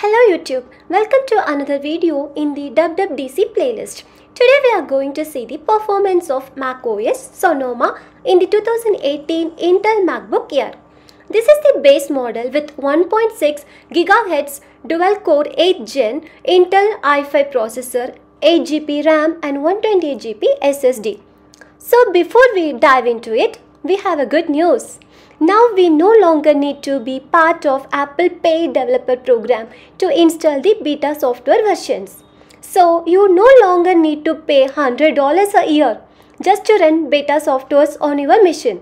Hello YouTube, welcome to another video in the WWDC playlist. Today we are going to see the performance of macOS Sonoma in the 2018 Intel MacBook Air. This is the base model with 1.6 GHz dual-core 8th gen Intel i5 processor, 8 GB RAM and 128 GB SSD. So before we dive into it, we have a good news. Now we no longer need to be part of Apple Pay developer program to install the beta software versions. So you no longer need to pay $100 a year just to run beta softwares on your machine.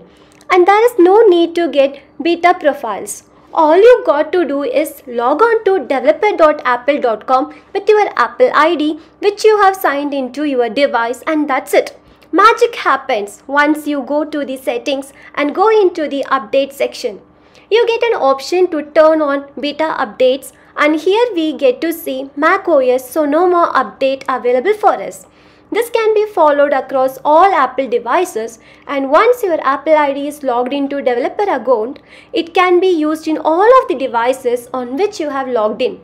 And there is no need to get beta profiles. All you got to do is log on to developer.apple.com with your Apple ID which you have signed into your device and that's it. Magic happens once you go to the settings and go into the update section. You get an option to turn on beta updates and here we get to see macOS Sonoma update available for us. This can be followed across all Apple devices and once your Apple ID is logged into developer account, it can be used in all of the devices on which you have logged in.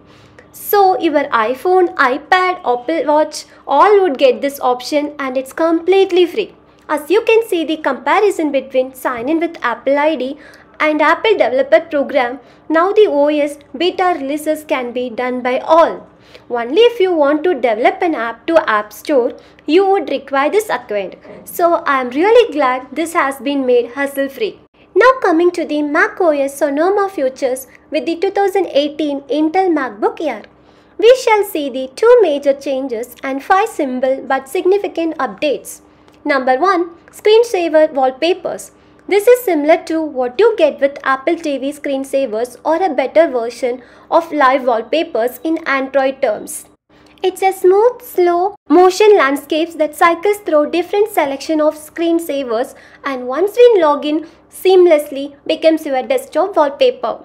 So your iPhone, iPad, Apple Watch all would get this option and it's completely free. As you can see the comparison between sign in with Apple ID and Apple Developer Program, now the OS beta releases can be done by all. Only if you want to develop an app to App Store, you would require this account. So I am really glad this has been made hassle free. Now coming to the macOS Sonoma features with the 2018 Intel MacBook Air. We shall see the two major changes and five simple but significant updates. Number 1. Screensaver wallpapers. This is similar to what you get with Apple TV screensavers or a better version of live wallpapers in Android terms. It's a smooth, slow motion landscapes that cycles through different selection of screensavers and once we log in seamlessly becomes your desktop wallpaper.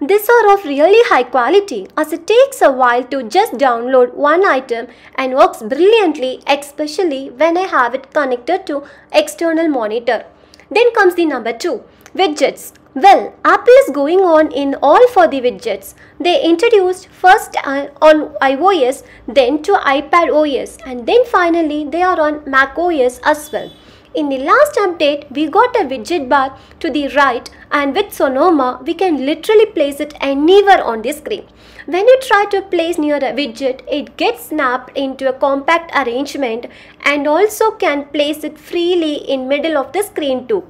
These are of really high quality as it takes a while to just download one item and works brilliantly especially when I have it connected to external monitor. Then comes the number 2 widgets. Well, Apple is going on in all for the widgets. They introduced first uh, on iOS, then to iPad OS, and then finally they are on Mac OS as well. In the last update, we got a widget bar to the right and with Sonoma, we can literally place it anywhere on the screen. When you try to place near a widget, it gets snapped into a compact arrangement and also can place it freely in middle of the screen too.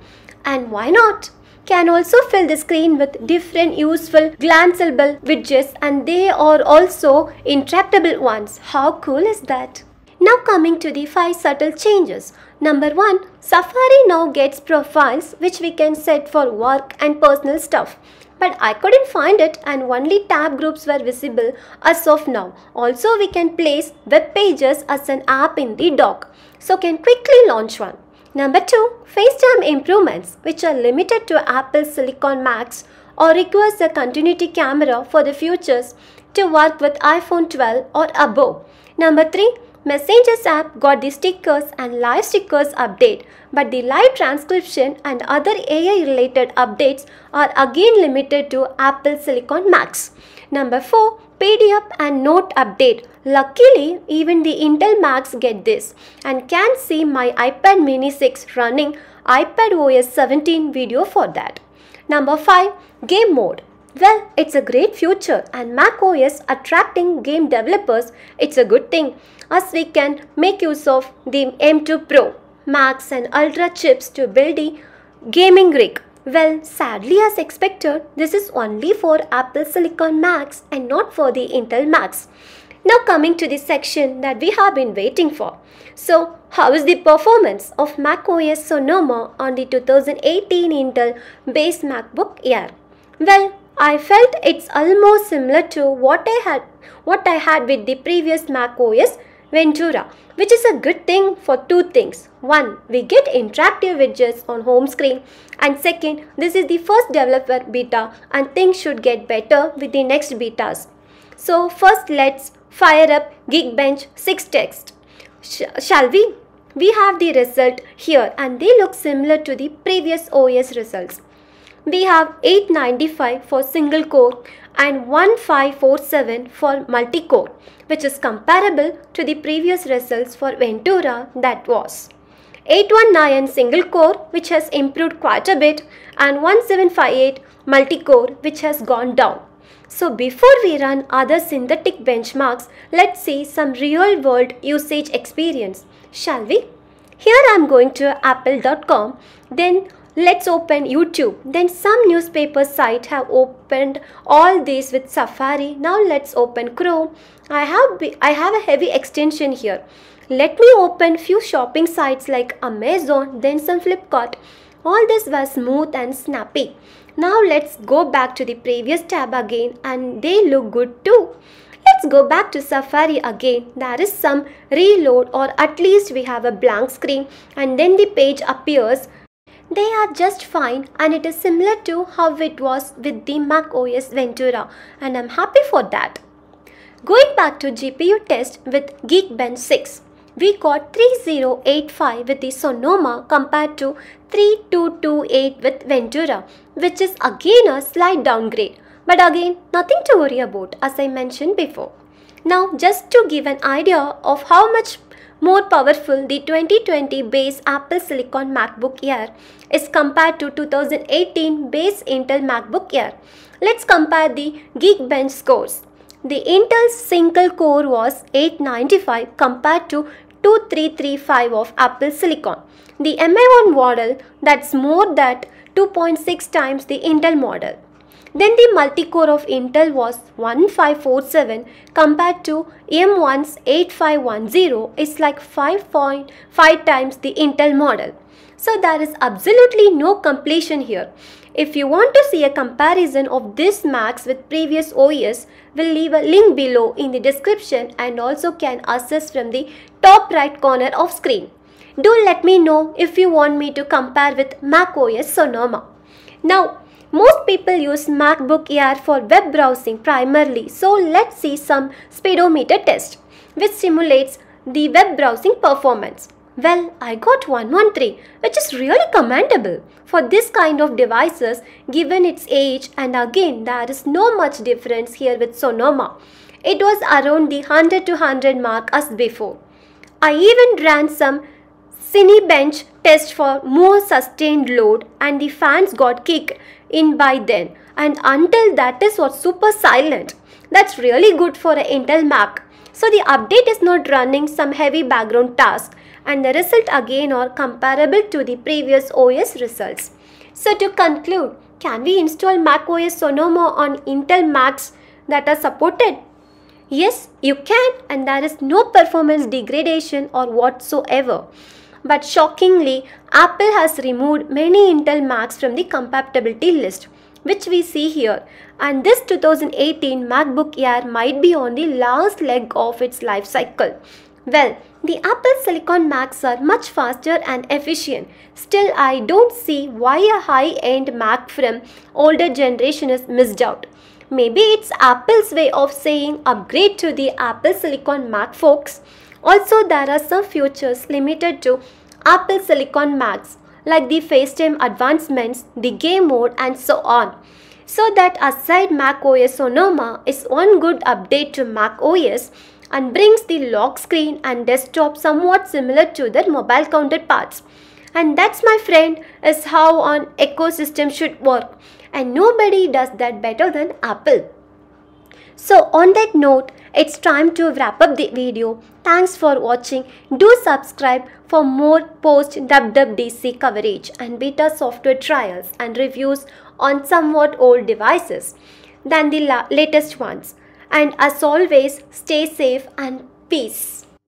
And why not? Can also fill the screen with different useful glanceable widgets and they are also interactable ones. How cool is that? Now coming to the 5 subtle changes. Number 1. Safari now gets profiles which we can set for work and personal stuff. But I couldn't find it and only tab groups were visible as of now. Also we can place web pages as an app in the dock. So can quickly launch one. Number 2. FaceTime improvements which are limited to Apple Silicon Macs or requires a continuity camera for the futures to work with iPhone 12 or above. Number 3. Messengers app got the stickers and live stickers update, but the live transcription and other AI related updates are again limited to Apple Silicon Macs. Number 4. PDF and Note update. Luckily, even the Intel Macs get this and can see my iPad mini 6 running iPad OS 17 video for that. Number 5. Game mode. Well, it's a great future and macOS attracting game developers, it's a good thing as we can make use of the M2 Pro, Max and Ultra chips to build the gaming rig. Well, sadly as expected, this is only for Apple Silicon Macs and not for the Intel Macs. Now coming to the section that we have been waiting for. So, how is the performance of macOS Sonoma on the 2018 Intel base MacBook Air? Well, I felt it's almost similar to what I had what I had with the previous macOS Ventura, which is a good thing for two things. One, we get interactive widgets on home screen and second, this is the first developer beta and things should get better with the next betas. So first let's fire up Geekbench 6 text. Sh shall we? We have the result here and they look similar to the previous OS results. We have 895 for single core and 1547 for multi-core which is comparable to the previous results for Ventura that was 819 single core which has improved quite a bit and 1758 multi-core which has gone down. So before we run other synthetic benchmarks, let's see some real world usage experience, shall we? Here I am going to apple.com, then let's open YouTube. Then some newspaper site have opened all these with Safari. Now let's open Chrome. I have, I have a heavy extension here. Let me open few shopping sites like Amazon, then some Flipkart. All this was smooth and snappy. Now let's go back to the previous tab again and they look good too. Let's go back to Safari again. There is some reload or at least we have a blank screen and then the page appears. They are just fine and it is similar to how it was with the Mac OS Ventura and I'm happy for that. Going back to GPU test with Geekbench 6 we got 3085 with the Sonoma compared to 3228 with Ventura, which is again a slight downgrade. But again, nothing to worry about as I mentioned before. Now, just to give an idea of how much more powerful the 2020 base Apple Silicon MacBook Air is compared to 2018 base Intel MacBook Air. Let's compare the Geekbench scores. The Intel single core was 895 compared to 2335 of Apple Silicon. The M1 model that's more than 2.6 times the Intel model. Then the multi-core of Intel was 1547 compared to M1's 8510 is like 5.5 times the Intel model. So there is absolutely no completion here. If you want to see a comparison of this Macs with previous OS, we'll leave a link below in the description and also can access from the top right corner of screen. Do let me know if you want me to compare with Mac OS Sonoma. Now, most people use MacBook Air for web browsing primarily, so let's see some speedometer test which simulates the web browsing performance. Well, I got 113, which is really commendable for this kind of devices given its age and again there is no much difference here with Sonoma. It was around the 100 to 100 mark as before. I even ran some Cinebench test for more sustained load and the fans got kicked in by then and until that is was super silent. That's really good for an Intel Mac. So the update is not running some heavy background task and the result again are comparable to the previous OS results. So to conclude, can we install Mac OS Sonoma on Intel Macs that are supported? Yes, you can and there is no performance degradation or whatsoever. But shockingly, Apple has removed many Intel Macs from the compatibility list which we see here and this 2018 MacBook Air might be on the last leg of its life cycle. Well, the Apple Silicon Macs are much faster and efficient. Still, I don't see why a high-end Mac from older generation is missed out. Maybe it's Apple's way of saying upgrade to the Apple Silicon Mac folks. Also, there are some features limited to Apple Silicon Macs like the FaceTime advancements, the game mode and so on. So that aside Mac OS Sonoma is one good update to Mac OS and brings the lock screen and desktop somewhat similar to their mobile counterparts. And that's my friend is how an ecosystem should work and nobody does that better than Apple. So on that note, it's time to wrap up the video. Thanks for watching. Do subscribe for more post WWDC coverage and beta software trials and reviews on somewhat old devices than the latest ones. And as always, stay safe and peace.